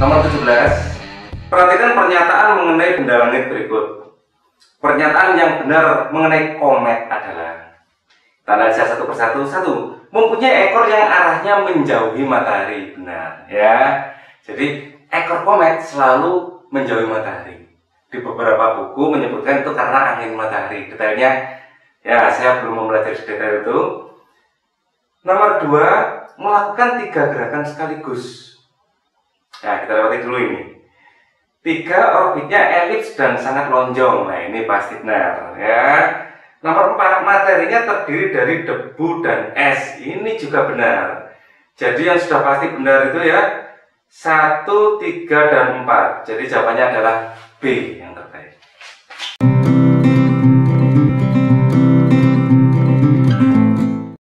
Nomor 17. Perhatikan pernyataan mengenai benda langit berikut. Pernyataan yang benar mengenai komet adalah kita analisa satu persatu. Satu, mempunyai ekor yang arahnya menjauhi matahari. Benar, ya. Jadi ekor komet selalu menjauhi matahari. Di beberapa buku menyebutkan itu karena angin matahari. Detailnya, ya saya belum mempelajari detail itu. Nomor dua, melakukan tiga gerakan sekaligus. Nah, kita lewati dulu ini. Tiga orbitnya elips dan sangat lonjong. Nah, ini pasti benar ya. Nomor empat, materinya terdiri dari debu dan es. Ini juga benar. Jadi yang sudah pasti benar itu ya satu, tiga, dan empat. Jadi jawabannya adalah B yang terbaik.